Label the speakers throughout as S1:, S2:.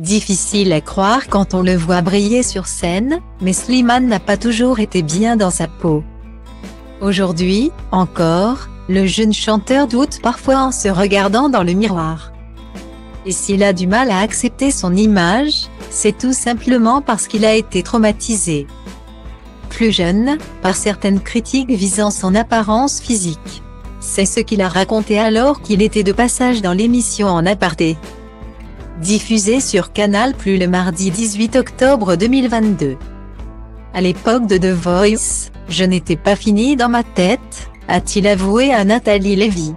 S1: Difficile à croire quand on le voit briller sur scène, mais Slimane n'a pas toujours été bien dans sa peau. Aujourd'hui, encore, le jeune chanteur doute parfois en se regardant dans le miroir. Et s'il a du mal à accepter son image, c'est tout simplement parce qu'il a été traumatisé. Plus jeune, par certaines critiques visant son apparence physique. C'est ce qu'il a raconté alors qu'il était de passage dans l'émission En aparté. Diffusée sur Canal Plus le mardi 18 octobre 2022. À l'époque de The Voice, je n'étais pas fini dans ma tête, a-t-il avoué à Nathalie Lévy.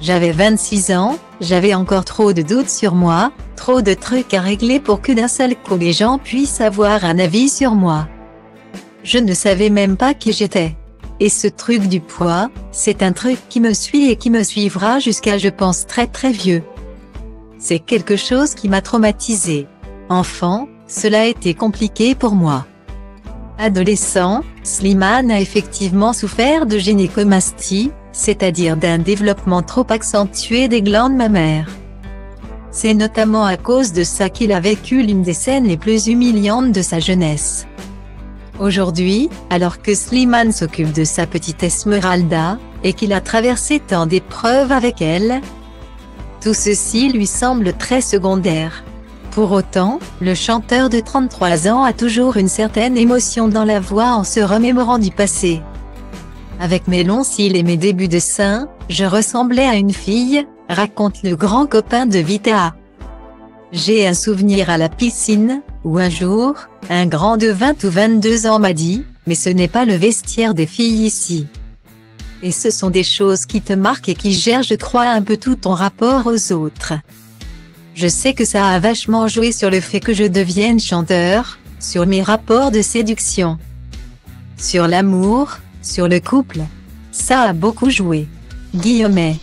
S1: J'avais 26 ans, j'avais encore trop de doutes sur moi, trop de trucs à régler pour que d'un seul coup les gens puissent avoir un avis sur moi. Je ne savais même pas qui j'étais. Et ce truc du poids, c'est un truc qui me suit et qui me suivra jusqu'à je pense très très vieux. C'est quelque chose qui m'a traumatisé. Enfant, cela a été compliqué pour moi. Adolescent, Slimane a effectivement souffert de gynécomastie, c'est-à-dire d'un développement trop accentué des glandes mammaires. C'est notamment à cause de ça qu'il a vécu l'une des scènes les plus humiliantes de sa jeunesse. Aujourd'hui, alors que Slimane s'occupe de sa petite Esmeralda, et qu'il a traversé tant d'épreuves avec elle, tout ceci lui semble très secondaire. Pour autant, le chanteur de 33 ans a toujours une certaine émotion dans la voix en se remémorant du passé. Avec mes longs cils et mes débuts de sein, je ressemblais à une fille, raconte le grand copain de Vita. J'ai un souvenir à la piscine, où un jour, un grand de 20 ou 22 ans m'a dit, mais ce n'est pas le vestiaire des filles ici. Et ce sont des choses qui te marquent et qui gèrent je crois un peu tout ton rapport aux autres. Je sais que ça a vachement joué sur le fait que je devienne chanteur, sur mes rapports de séduction. Sur l'amour, sur le couple. Ça a beaucoup joué. Guillaumet.